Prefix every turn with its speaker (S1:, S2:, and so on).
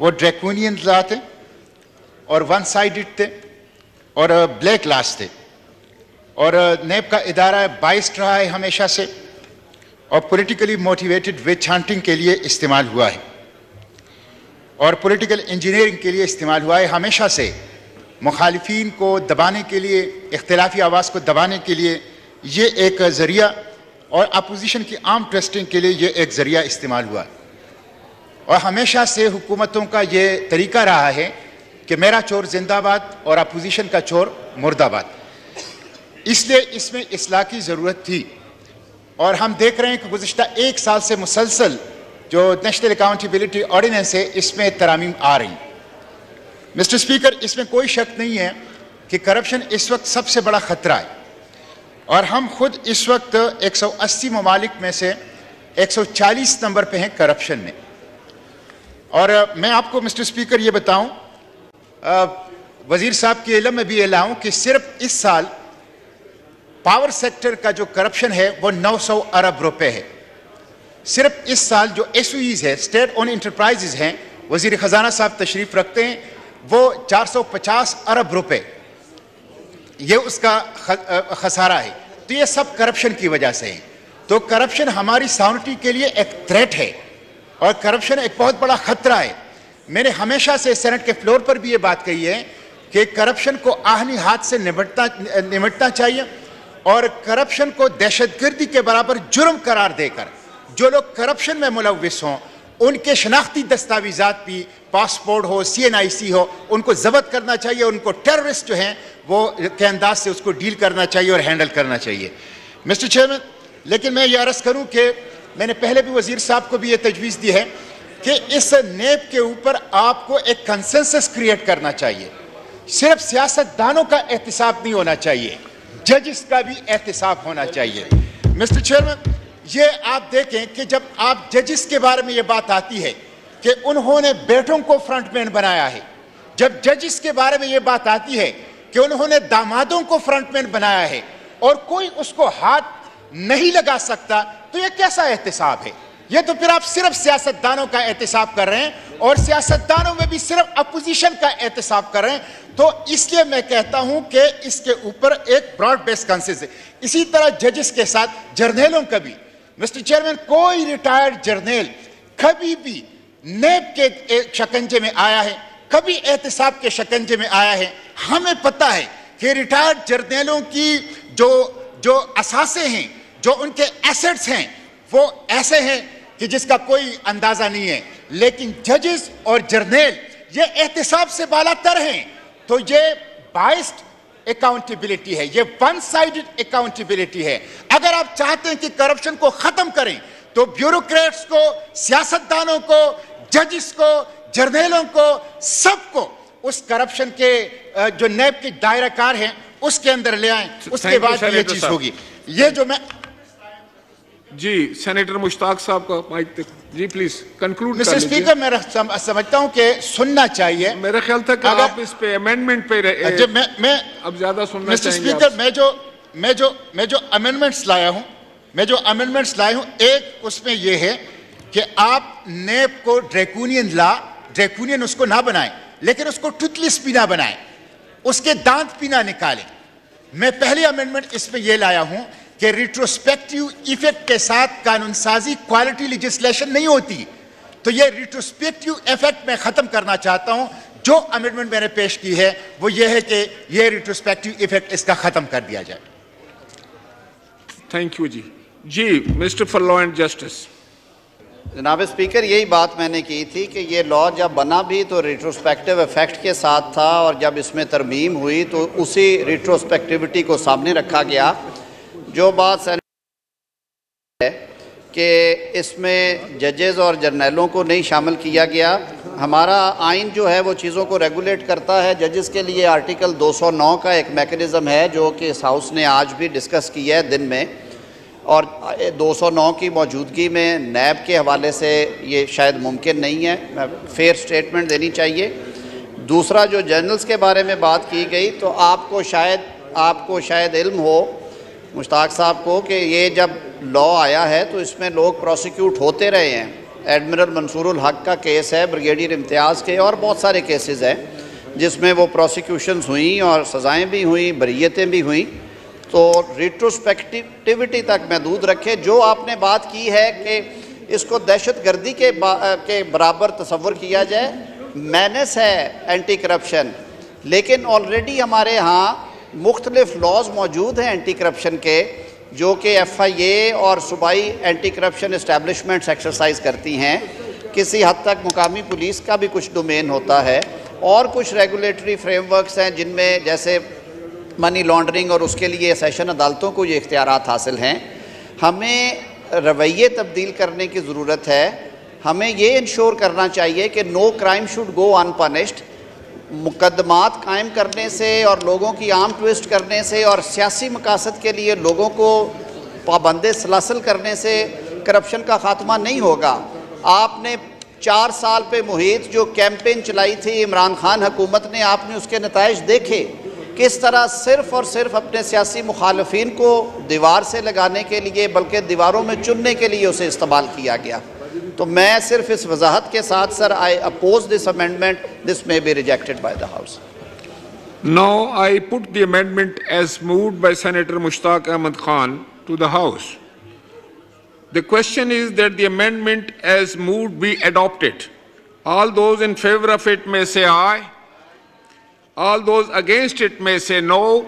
S1: वो draconian law थे और वन साइडेड थे और ब्लैक लास्ट थे। और नेब का इदारा बाइस्ट रहा है हमेशा से और पॉलिटिकली मोटिवेटेड विच हंटिंग के लिए इस्तेमाल हुआ है। और पॉलिटिकल इंजीनियरिंग के लिए इस्तेमाल हुआ है हमेशा से। मुखालफी को दबाने के लिए, इख्तलाफी आवाज़ को दबाने के लिए ये एक ज़रिया और अपोजिशन की आम ट्रस्टिंग के लिए ये एक ज़रिया इस्तेमाल हुआ। और हमेशा से हुकूमतों का ये तरीका रहा है कि मेरा चोर जिंदाबाद और अपोजिशन का चोर मुर्दाबाद। इसलिए इसमें असलाह की ज़रूरत थी। और हम देख रहे हैं कि गुज्त एक साल से मुसलसल जो नेशनल अकाउंटेबिलिटी ऑर्डिनेंस है, इसमें तरामीम आ रही मिस्टर स्पीकर, इसमें कोई शक नहीं है कि करप्शन इस वक्त सबसे बड़ा ख़तरा है। और हम खुद इस वक्त 180 ममालिक में से 140 नंबर पे हैं करप्शन में। और मैं आपको मिस्टर स्पीकर ये बताऊँ वज़ीर साहब के इलम में भी ये लाऊं कि सिर्फ़ इस साल पावर सेक्टर का जो करप्शन है, वो 900 अरब रुपए है। सिर्फ़ इस साल जो एस है, स्टेट ओन इंटरप्राइजेज हैं, वज़ीर ख़जाना साहब तशरीफ़ रखते हैं, वो 450 अरब रुपए। ये उसका खसारा है। तो ये सब करप्शन की वजह से है। तो करप्शन हमारी साउनिटी के लिए एक थ्रेट है। और करप्शन एक बहुत बड़ा खतरा है। मैंने हमेशा से सेनेट के फ्लोर पर भी ये बात कही है कि करप्शन को आहनी हाथ से निपटना निपटना चाहिए और करप्शन को दहशतगर्दी के बराबर जुर्म करार देकर जो लोग करप्शन में मुलविस हों, उनके शनाख्ती दस्तावेजात भी पासपोर्ट हो सी एन आई सी हो, उनको जब्त करना चाहिए, उनको टेररिस्ट जो हैं, वो के अंदाज से उसको डील करना चाहिए और हैंडल करना चाहिए। मिस्टर चेयरमैन लेकिन मैं ये अर्ज़ करूँ कि मैंने पहले भी वज़ीर साहब को भी ये तजवीज़ दी है कि इस नेब के ऊपर आपको एक कंसेंसस क्रिएट करना चाहिए। सिर्फ़ सियासतदानों का एहतसाब नहीं होना चाहिए जजिस का भी एहतसाब होना चाहिए। मिस्टर चेयरमैन ये आप देखें कि जब आप जजिस के बारे में ये बात आती है कि उन्होंने बेटों को फ्रंटमैन बनाया है, जब जजिस के बारे में ये बात आती है कि उन्होंने दामादों को फ्रंटमैन बनाया है और कोई उसको हाथ नहीं लगा सकता तो यह कैसा एहतसाब है? यह तो फिर आप सिर्फ़ सियासतदानों का एहतसाब कर रहे हैं और सियासतदानों में भी सिर्फ़ अपोजिशन का एहतसाब कर रहे हैं। तो इसलिए मैं कहता हूँ कि इसके ऊपर एक ब्रॉड बेस्ड कंसेंस है। इसी तरह जजेस के साथ, जर्नेलों का भी। मिस्टर चेयरमैन, कोई रिटायर्ड जर्नेल कभी भी नेब के शकंजे में आया है, कभी एहतसाब के शकंजे में आया है, हमें पता है कि रिटायर्ड जर्नेलों की जो जो असासे हैं जो उनके एसेट्स हैं वो ऐसे हैं कि जिसका कोई अंदाज़ा नहीं है। लेकिन जजेस और जर्नेल ये एहतसाब से बालातर हैं। तो ये बाइस्ड अकाउंटेबिलिटी है ये वन साइडेड अकाउंटेबिलिटी है। अगर आप चाहते हैं कि करप्शन को खत्म करें तो ब्यूरोक्रेट्स को सियासतदानों को जजिस को जर्नेलों को सबको उस करप्शन के जो नैब के दायराकार हैं उसके अंदर ले आए। उसके बाद ये चीज़ होगी। ये जो मैं
S2: जी सेनेटर मुश्ताक साहब का माइक जी प्लीज़ कंक्लूड
S1: मिस्टर स्पीकर मैं सम, समझता हूँ कि सुनना चाहिए।
S2: मेरा ख्याल था कि आप इस पे अमेंडमेंट पे रहे।
S1: जब मैं मैं
S2: अब ज़्यादा सुनना
S1: मिस्टर स्पीकर मैं जो मैं जो मैं जो अमेंडमेंट्स लाया हूँ मैं जो अमेंडमेंट्स लाया हूँ एक उसमें यह है कि आप नेप को ड्रैकूनियन ला ड्रैकूनियन उसको ना बनाए लेकिन उसको टुथलिस भी ना बनाए उसके दांत भी ना निकाले। मैं पहली अमेंडमेंट इसमें यह लाया हूँ कि रिट्रोस्पेक्टिव इफ़ेक्ट के साथ कानून साजी क्वालिटी लिजिस्लेशन नहीं होती। तो ये रिट्रोस्पेक्टिव इफ़ेक्ट मैं ख़त्म करना चाहता हूँ। जो अमेंडमेंट मैंने पेश की है वो ये है कि ये रिट्रोस्पेक्टिव इफ़ेक्ट इसका ख़त्म कर दिया जाए।
S2: Thank you ji. Ji mister for law and justice
S3: जनाब स्पीकर यही बात मैंने की थी कि ये लॉ जब बना भी तो रिट्रोस्पेक्टिव इफ़ेक्ट के साथ था और जब इसमें तरमीम हुई तो उसी रिट्रोस्पेक्टिविटी को सामने रखा गया। जो बात है कि इसमें जजेज़ और जर्नलों को नहीं शामिल किया गया। हमारा आइन जो है वो चीज़ों को रेगुलेट करता है। जजेस के लिए आर्टिकल 209 का एक मेकनिज़म है, जो कि इस हाउस ने आज भी डिस्कस किया है दिन में। और 209 की मौजूदगी में नैब के हवाले से ये शायद मुमकिन नहीं है। फेयर स्टेटमेंट देनी चाहिए। दूसरा, जो जर्नल्स के बारे में बात की गई तो आपको शायद आपको शायद इल्म हो मुश्ताक साहब को कि ये जब लॉ आया है तो इसमें लोग प्रोसिक्यूट होते रहे हैं। एडमिरल मंसूरुल हक का केस है ब्रिगेडियर इम्तियाज़ के और बहुत सारे केसेस हैं जिसमें वो प्रोसिक्यूशंस हुई और सज़ाएँ भी हुई बरीतें भी हुई। तो रिट्रोस्पेक्टिविटी तक महदूद रखे जो आपने बात की है कि इसको दहशत गर्दी के, के बराबर तस्वर किया जाए मैनस है एंटी करप्शन लेकिन ऑलरेडी हमारे यहाँ मुख्तलिफ़ लॉज मौजूद हैं एंटी करप्शन के, जो कि एफ़ आई ए और सूबाई एंटी करप्शन इस्टेबलिशमेंट्स एक्सरसाइज करती हैं। किसी हद तक मुकामी पुलिस का भी कुछ डोमेन होता है। और कुछ रेगुलेटरी फ्रेमवर्क्स हैं जिनमें जैसे मनी लॉन्ड्रिंग और उसके लिए सेशन अदालतों को ये इख्तियार हासिल हैं। हमें रवैये तब्दील करने की ज़रूरत है। हमें ये इंश्योर करना चाहिए कि no crime should go unpunished मुकदमात कायम करने से और लोगों की आम ट्विस्ट करने से और सियासी मकासद के लिए लोगों को पाबंद सलासल करने से करप्शन का ख़ात्मा नहीं होगा। आपने चार साल पे मुहित जो कैंपेन चलाई थी इमरान खान हुकूमत ने, आपने उसके नतज देखे किस तरह सिर्फ़ और सिर्फ़ अपने सियासी मुखालफी को दीवार से लगाने के लिए, बल्कि दीवारों में चुनने के लिए उसे इस्तेमाल किया गया। तो मैं सिर्फ इस वजाहत के साथ sir I oppose this amendment this may be rejected by the house
S2: Now I put the amendment as moved by Senator Mushtaq Ahmad Khan to the House. The question is that the amendment as moved be adopted. All those in favor of it may say aye. All those against it may say no.